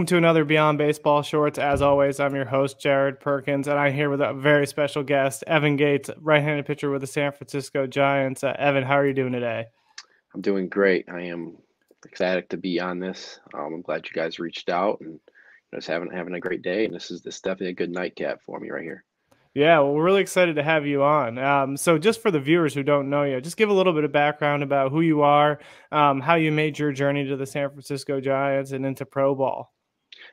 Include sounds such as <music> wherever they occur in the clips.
Welcome to another Beyond Baseball Shorts. As always, I'm your host, Jared Perkins, and I'm here with a very special guest, Evan Gates, right handed pitcher with the San Francisco Giants. Uh, Evan, how are you doing today? I'm doing great. I am excited to be on this. Um, I'm glad you guys reached out and just having having a great day. And this is this definitely a good nightcap for me right here. Yeah, well, we're really excited to have you on. Um, so, just for the viewers who don't know you, just give a little bit of background about who you are, um, how you made your journey to the San Francisco Giants and into pro ball.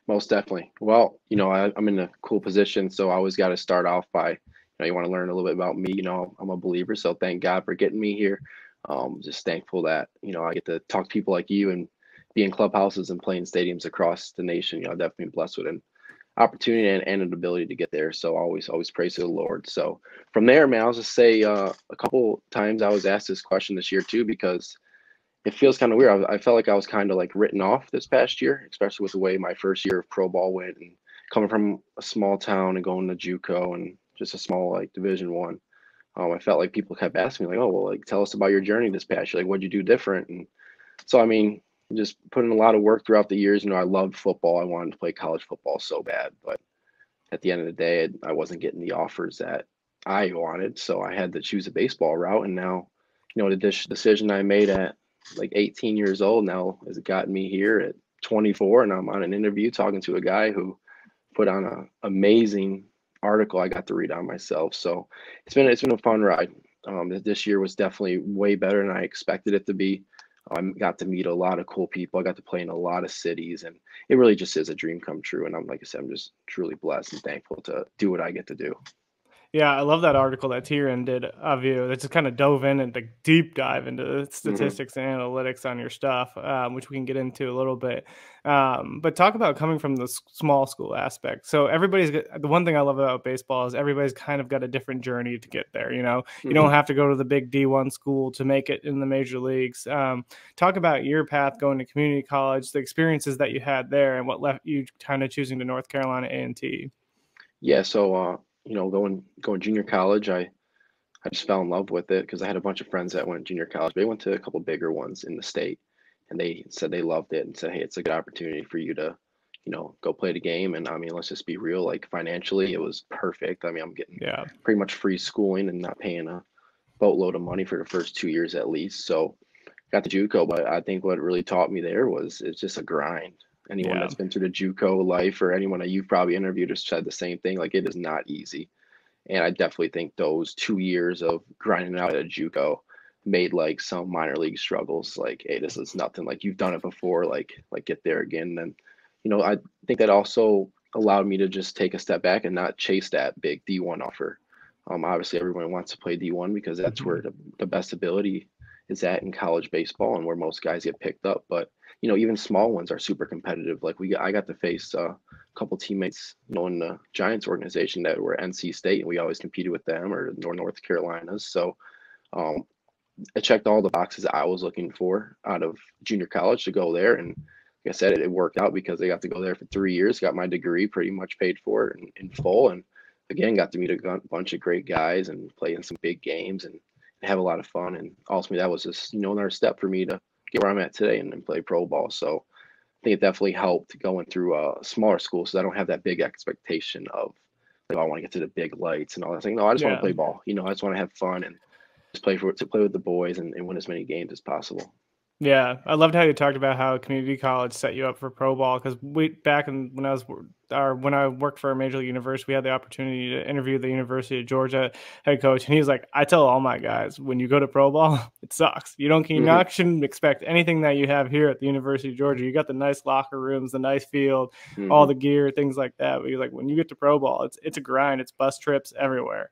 Most definitely. Well, you know, I, am in a cool position, so I always got to start off by, you know, you want to learn a little bit about me. You know, I'm a believer, so thank God for getting me here. Um, just thankful that you know I get to talk to people like you and be in clubhouses and playing stadiums across the nation. You know, definitely blessed with it opportunity and, and an ability to get there. So always, always praise to the Lord. So from there, man, I'll just say uh, a couple times I was asked this question this year too, because it feels kind of weird. I, I, felt like I was kind of like written off this past year, especially with the way my first year of pro ball went and coming from a small town and going to JUCO and just a small like division one. Um, I felt like people kept asking me like, oh, well, like tell us about your journey this past year. Like, what'd you do different? And so, I mean, just putting a lot of work throughout the years. You know, I loved football. I wanted to play college football so bad, but at the end of the day, I wasn't getting the offers that I wanted. So I had to choose a baseball route. And now, you know, the decision I made at like 18 years old now has gotten me here at 24, and I'm on an interview talking to a guy who put on an amazing article I got to read on myself. So it's been it's been a fun ride. Um, this year was definitely way better than I expected it to be. I got to meet a lot of cool people. I got to play in a lot of cities, and it really just is a dream come true. And I'm like I said, I'm just truly blessed and thankful to do what I get to do. Yeah, I love that article that Tyrion did of you. That just kind of dove in and the deep dive into mm-hmm. statistics mm-hmm. and analytics on your stuff, um, which we can get into a little bit. Um, but talk about coming from the small school aspect. So everybody's the one thing I love about baseball is everybody's kind of got a different journey to get there. You know, mm-hmm. you don't have to go to the big D1 school to make it in the major leagues. Um, talk about your path going to community college, the experiences that you had there, and what left you kind of choosing to North Carolina A and T. Yeah, so uh, you know, going going junior college, I I just fell in love with it because I had a bunch of friends that went junior college. They went to a couple bigger ones in the state, and they said they loved it and said, "Hey, it's a good opportunity for you to, you know, go play the game." And I mean, let's just be real. Like financially, it was perfect. I mean, I'm getting yeah pretty much free schooling and not paying a boatload of money for the first two years at least. So got the JUCO, but I think what really taught me there was it's just a grind anyone yeah. that's been through the JUCO life or anyone that you've probably interviewed has said the same thing. Like it is not easy. And I definitely think those two years of grinding out at JUCO made like some minor league struggles like, hey, this is nothing. Like you've done it before, like like get there again. And you know, I think that also allowed me to just take a step back and not chase that big D1 offer. Um, obviously everyone wants to play D1 because that's mm-hmm. where the, the best ability is at in college baseball and where most guys get picked up. But you know, even small ones are super competitive. Like we, I got to face uh, a couple teammates, you know, in the Giants organization that were NC State, and we always competed with them or North Carolinas. So, um, it checked all the boxes I was looking for out of junior college to go there, and like I said, it, it worked out because I got to go there for three years, got my degree pretty much paid for in, in full, and again got to meet a bunch of great guys and play in some big games and have a lot of fun. And ultimately, that was just you know another step for me to get where I'm at today and, and play pro ball. So I think it definitely helped going through a smaller school so I don't have that big expectation of like, oh, I want to get to the big lights and all that thing. No, I just yeah. want to play ball. You know, I just want to have fun and just play for to play with the boys and, and win as many games as possible. Yeah, I loved how you talked about how community college set you up for pro ball because we back in when I was or when I worked for a major league university, we had the opportunity to interview the University of Georgia head coach, and he's like, "I tell all my guys when you go to pro ball, <laughs> it sucks. You don't you mm-hmm. not shouldn't expect anything that you have here at the University of Georgia. You got the nice locker rooms, the nice field, mm-hmm. all the gear, things like that. But he's like, when you get to pro ball, it's it's a grind. It's bus trips everywhere.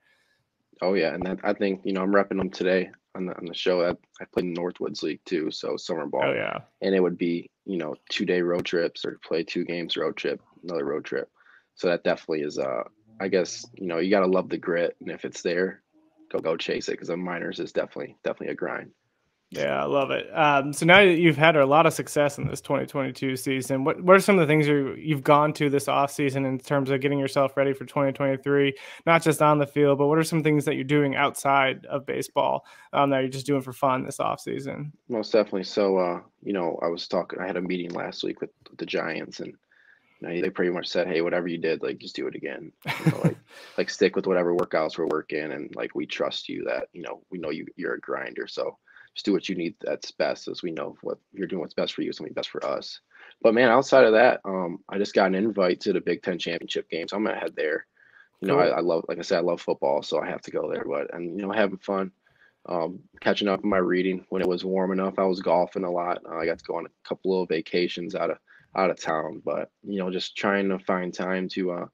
Oh yeah, and that, I think you know I'm repping them today on the on the show. I, I played in Northwoods League too, so summer ball. Oh yeah. And it would be you know two day road trips or play two games road trip, another road trip. So that definitely is uh I guess you know you gotta love the grit, and if it's there, go go chase it because the minors is definitely definitely a grind. Yeah, I love it. Um, so now you've had a lot of success in this 2022 season. What what are some of the things you you've gone to this off season in terms of getting yourself ready for 2023? Not just on the field, but what are some things that you're doing outside of baseball um, that you're just doing for fun this off season? Most definitely. So, uh, you know, I was talking. I had a meeting last week with, with the Giants, and know, they pretty much said, "Hey, whatever you did, like just do it again. <laughs> You know, like like stick with whatever workouts we're working, and like we trust you that you know we know you you're a grinder, so just do what you need that's best, as we know what you're doing what's best for you, something best for us." But man, outside of that, um, I just got an invite to the Big Ten championship game, so I'm gonna head there. You know, cool. I, I love, like I said, I love football, so I have to go there. But and you know, having fun um, catching up on my reading when it was warm enough. I was golfing a lot. Uh, I got to go on a couple of vacations out of out of town, but you know, just trying to find time to, uh,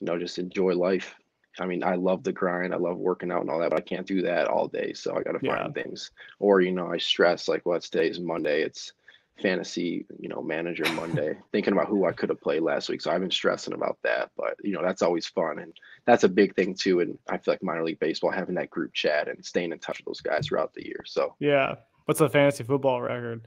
you know, just enjoy life. I mean, I love the grind. I love working out and all that, but I can't do that all day. So I got to find yeah. things. Or you know, I stress like, well, today's Monday. It's fantasy, you know, manager <laughs> Monday, thinking about who I could have played last week. So I've been stressing about that, but you know, that's always fun. And that's a big thing too. And I feel like minor league baseball, having that group chat and staying in touch with those guys throughout the year. So yeah. What's the fantasy football record?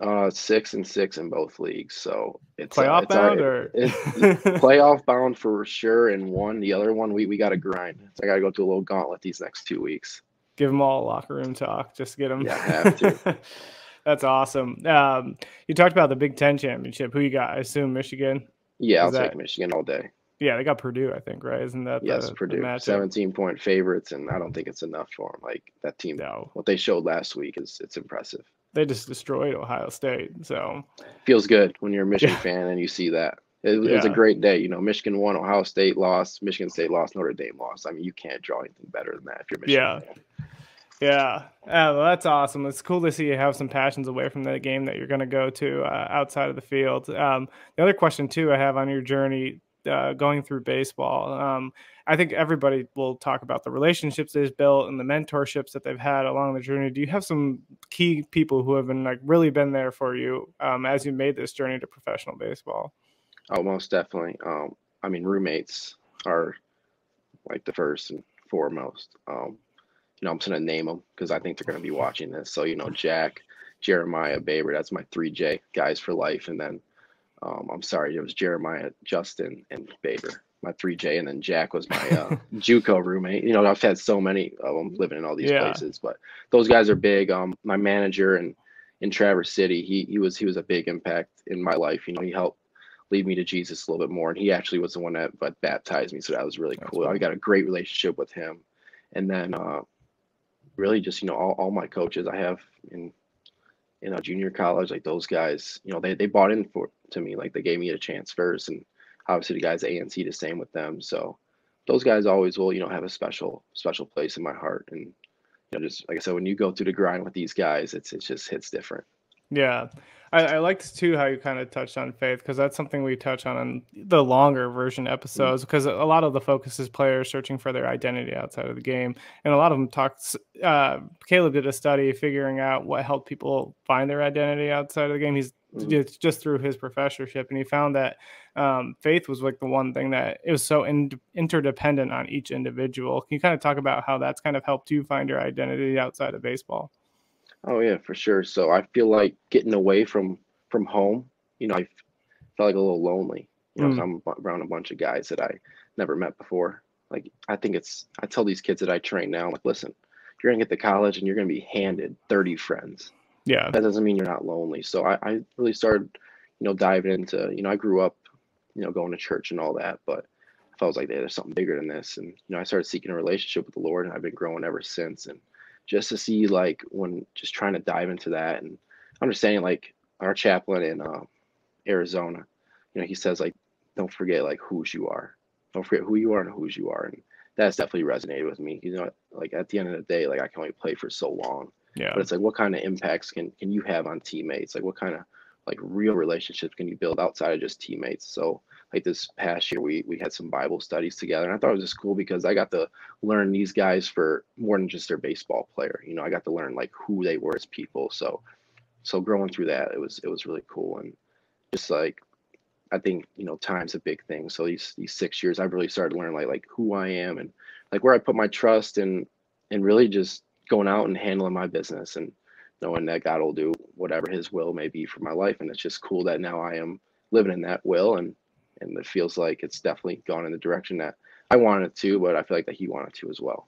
Uh, six and six in both leagues. So it's uh, playoff uh, it's bound our, or it's <laughs> playoff bound for sure. And one, the other one, we, we got to grind. So I got to go through a little gauntlet these next two weeks. Give them all locker room talk. Just get them. Yeah, have to. <laughs> That's awesome. Um, you talked about the Big Ten championship. Who you got? I assume Michigan. Yeah, I'll that, take Michigan all day. Yeah, they got Purdue, I think, right? Isn't that yes, the, Purdue, the seventeen point favorites, and I don't think it's enough for them. Like that team, no. what they showed last week is it's impressive. They just destroyed Ohio State, so feels good when you're a Michigan yeah. fan and you see that. It, it yeah. was a great day. You know, Michigan won, Ohio State lost, Michigan State lost, Notre Dame lost. I mean, you can't draw anything better than that if you're Michigan. Yeah. Fan. Yeah, yeah, well, that's awesome. It's cool to see you have some passions away from the game that you're going to go to uh, outside of the field. Um, the other question too I have on your journey uh, going through baseball, um, I think everybody will talk about the relationships they've built and the mentorships that they've had along the journey. Do you have some key people who have been like really been there for you um, as you made this journey to professional baseball? Oh, most definitely. Um, I mean, roommates are like the first and foremost. Um, you know, I'm just gonna name them because I think they're gonna be watching this. So you know, Jack, Jeremiah, Baber. That's my three J guys for life. And then um, I'm sorry, it was Jeremiah, Justin, and Baber. My three J, and then Jack was my uh, <laughs> JUCO roommate. You know, I've had so many of them living in all these yeah. places, but those guys are big. Um, my manager and in Traverse City, he he was he was a big impact in my life. You know, he helped lead me to Jesus a little bit more, and he actually was the one that but baptized me, so that was really cool. cool. I got a great relationship with him, and then uh, really just you know all, all my coaches I have in in a junior college like those guys you know they, they bought in for to me like they gave me a chance first and obviously the guys at ANC the same with them so those guys always will you know have a special special place in my heart and you know just like I said when you go through the grind with these guys it's it just hits different. Yeah I, I liked too how you kind of touched on faith because that's something we touch on in the longer version episodes because mm-hmm. a lot of the focus is players searching for their identity outside of the game, and a lot of them talked. Uh, Caleb did a study figuring out what helped people find their identity outside of the game. He's mm-hmm. just through his professorship, and he found that um, faith was like the one thing that it was so in, interdependent on each individual. Can you kind of talk about how that's kind of helped you find your identity outside of baseball? Oh yeah, for sure. So I feel like getting away from from home. You know, I felt like a little lonely. You know, mm. I'm around a bunch of guys that I never met before. Like I think it's I tell these kids that I train now, like, listen, you're gonna get to college and you're gonna be handed 30 friends. Yeah. That doesn't mean you're not lonely. So I, I really started, you know, diving into, you know, I grew up, you know, going to church and all that, but I felt like hey, there's something bigger than this. And, you know, I started seeking a relationship with the Lord and I've been growing ever since. And just to see like when just trying to dive into that and understanding like our chaplain in uh, Arizona, you know, he says like, don't forget like whose you are, don't forget who you are and whose you are, and that's definitely resonated with me. You know, like at the end of the day, like I can only play for so long. Yeah. But it's like, what kind of impacts can can you have on teammates? Like, what kind of like real relationships can you build outside of just teammates? So like this past year we we had some bible studies together and i thought it was just cool because i got to learn these guys for more than just their baseball player you know i got to learn like who they were as people so so growing through that it was it was really cool and just like i think you know time's a big thing so these these six years i've really started to learn like like who i am and like where i put my trust and and really just going out and handling my business and knowing that god will do whatever his will may be for my life and it's just cool that now i am living in that will and and it feels like it's definitely gone in the direction that I wanted to, but I feel like that he wanted to as well.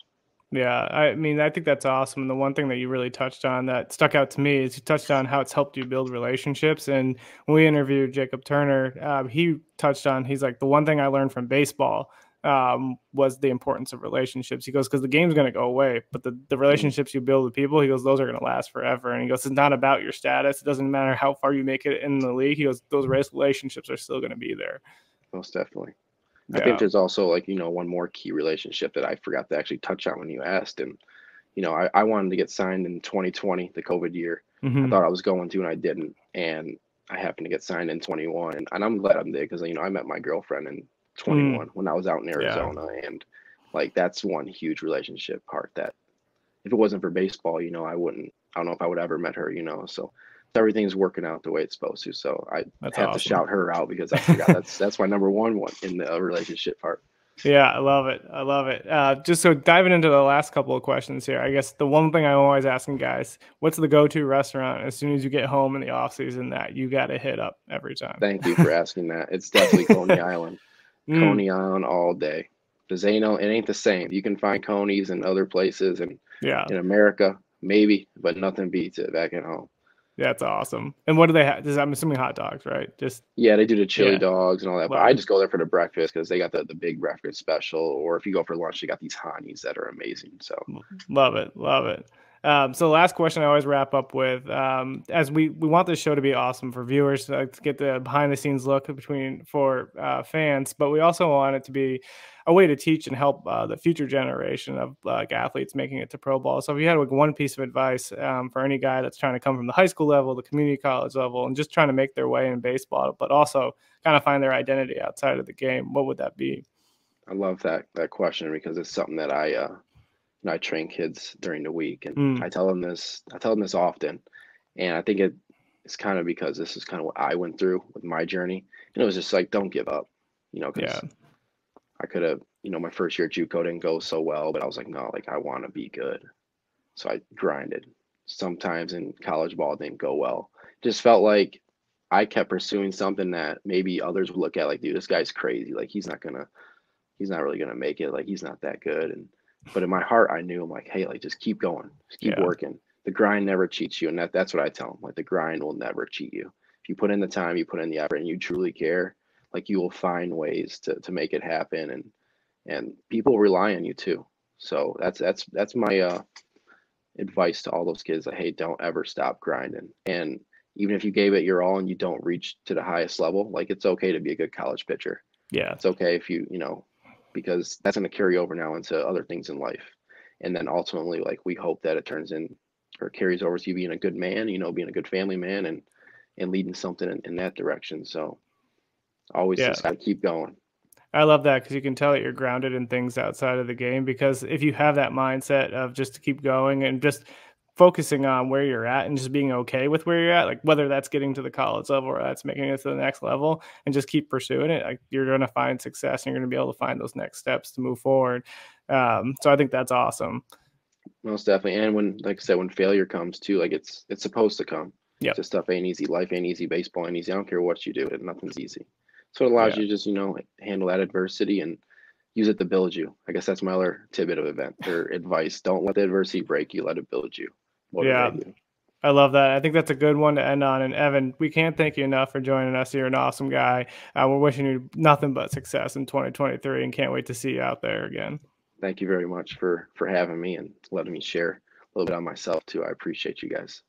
Yeah, I mean, I think that's awesome. And the one thing that you really touched on that stuck out to me is you touched on how it's helped you build relationships. And when we interviewed Jacob Turner, uh, he touched on he's like the one thing I learned from baseball um, was the importance of relationships. He goes because the game's going to go away, but the the relationships you build with people, he goes, those are going to last forever. And he goes, it's not about your status. It doesn't matter how far you make it in the league. He goes, those race relationships are still going to be there. Most definitely. I think there's also like, you know, one more key relationship that I forgot to actually touch on when you asked. And, you know, I, I wanted to get signed in 2020, the COVID year. Mm-hmm. I thought I was going to, and I didn't. And I happened to get signed in 21. And, and I'm glad I did because, you know, I met my girlfriend in 21 mm. when I was out in Arizona. Yeah. And like, that's one huge relationship part that if it wasn't for baseball, you know, I wouldn't, I don't know if I would ever met her, you know. So everything's working out the way it's supposed to. So I that's have awesome. to shout her out because I forgot that's that's my number one one in the relationship part. Yeah, I love it. I love it. Uh, just so diving into the last couple of questions here, I guess the one thing I'm always asking guys, what's the go-to restaurant as soon as you get home in the off season that you got to hit up every time? Thank you for asking that. It's definitely Coney <laughs> Island. Mm. Coney Island all day. Does they know it ain't the same? You can find Coney's in other places and yeah, in America maybe, but nothing beats it back at home. That's awesome. And what do they have? I'm assuming hot dogs, right? Just yeah, they do the chili yeah. dogs and all that. But I just go there for the breakfast because they got the, the big breakfast special. Or if you go for lunch, they got these Hanis that are amazing. So love it, love it. Um, so the last question I always wrap up with, um, as we we want this show to be awesome for viewers uh, to get the behind the scenes look between for uh, fans, but we also want it to be a way to teach and help uh, the future generation of like athletes making it to pro ball. So if you had like one piece of advice um, for any guy that's trying to come from the high school level, the community college level, and just trying to make their way in baseball, but also kind of find their identity outside of the game, what would that be? I love that that question because it's something that I uh, know, I train kids during the week, and mm. I tell them this. I tell them this often, and I think it it's kind of because this is kind of what I went through with my journey. And it was just like, don't give up, you know, because yeah. I could have, you know, my first year at JUCO didn't go so well, but I was like, no, like I want to be good, so I grinded. Sometimes in college ball didn't go well. Just felt like I kept pursuing something that maybe others would look at like, dude, this guy's crazy. Like he's not gonna, he's not really gonna make it. Like he's not that good. And but in my heart, I knew I'm like, hey, like just keep going, just keep yeah. working. The grind never cheats you, and that, that's what I tell them. Like the grind will never cheat you. If you put in the time, you put in the effort, and you truly care, like you will find ways to to make it happen, and and people rely on you too. So that's that's that's my uh, advice to all those kids. Like, hey, don't ever stop grinding, and even if you gave it your all and you don't reach to the highest level, like it's okay to be a good college pitcher. Yeah, it's okay if you you know because that's going to carry over now into other things in life. And then ultimately, like we hope that it turns in or carries over to you being a good man, you know, being a good family man and and leading something in, in that direction. So always yeah. just got to keep going. I love that because you can tell that you're grounded in things outside of the game. Because if you have that mindset of just to keep going and just focusing on where you're at and just being okay with where you're at, like whether that's getting to the college level or that's making it to the next level, and just keep pursuing it, like you're going to find success and you're going to be able to find those next steps to move forward. Um, so I think that's awesome. Most definitely, and when, like I said, when failure comes too, like it's it's supposed to come. Yeah, just stuff ain't easy. Life ain't easy. Baseball ain't easy. I don't care what you do. It nothing's easy. So it allows yeah. you to just you know handle that adversity and use it to build you. I guess that's my other tidbit of event or advice. Don't let the adversity break you. Let it build you yeah. I love that. I think that's a good one to end on. And Evan, we can't thank you enough for joining us. You're an awesome guy. Uh, we're wishing you nothing but success in 2023 and can't wait to see you out there again. Thank you very much for for having me and letting me share a little bit on myself too. I appreciate you guys.